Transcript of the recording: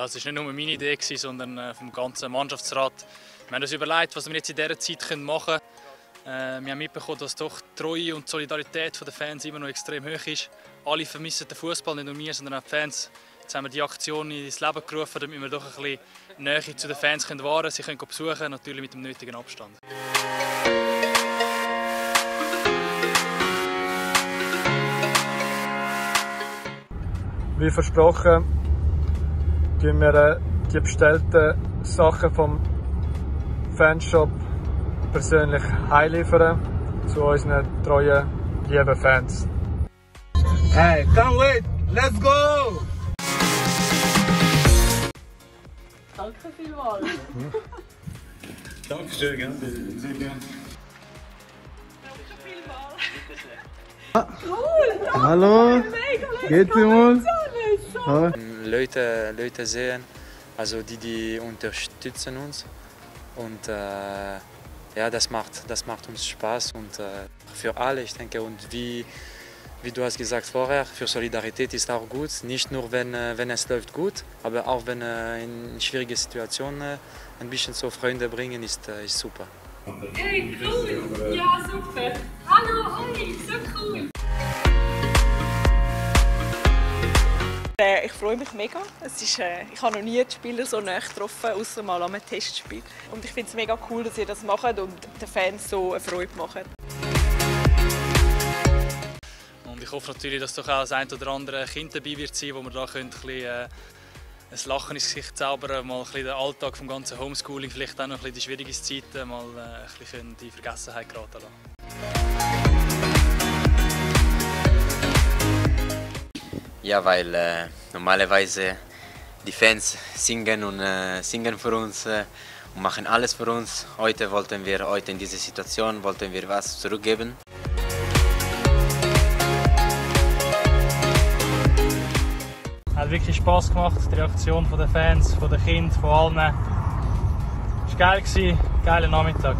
Ja, es war nicht nur meine Idee, sondern äh, vom ganzen Mannschaftsrat. Wir haben uns überlegt, was wir jetzt in dieser Zeit machen können. Äh, wir haben mitbekommen, dass doch die Treue und die Solidarität der Fans immer noch extrem hoch ist. Alle vermissen den Fußball, nicht nur wir, sondern auch die Fans. Jetzt haben wir die Aktion ins Leben gerufen, damit wir doch ein bisschen Nähe zu den Fans können wahren. Sie können besuchen, natürlich mit dem nötigen Abstand. Wie versprochen, tun wir äh, die bestellten Sachen vom Fanshop persönlich heimliefern zu unseren treuen, lieben Fans. Hey, can't wait! Let's go! Danke vielmals. Dankeschön, gell? sehr gerne. Hallo, geht's dir mal? Leute, Leute sehen, also die, die unterstützen uns und äh, ja, das macht, das macht uns Spaß und äh, für alle, ich denke, und wie, wie du hast gesagt vorher, für Solidarität ist auch gut, nicht nur wenn, äh, wenn es läuft gut, aber auch wenn in schwierigen Situationen ein bisschen so Freunde bringen, ist, ist super. Hey, cool! Ja, super! Hallo, oi, Äh, Ich freue mich mega. Es ist, äh, ich habe noch nie die Spieler so nah getroffen, außer mal am Testspiel. Und ich finde es mega cool, dass ihr das macht und den Fans so eine Freude macht. Und ich hoffe natürlich, dass doch auch das ein oder andere Kind dabei wird sein, wo wir da ein, bisschen, äh, ein Lachen ins Gesicht zaubern mal ein bisschen den Alltag vom ganzen Homeschooling, vielleicht auch noch ein bisschen die schwierigen Zeiten mal äh, ein bisschen in die Vergessenheit geraten lassen. Ja, weil äh, normalerweise die Fans singen und äh, singen für uns äh, und machen alles für uns. Heute wollten wir, heute in dieser Situation, wollten wir was zurückgeben. Hat wirklich Spaß gemacht, die Reaktion der Fans, der Kinder, von allen. Es war geil, geiler Nachmittag.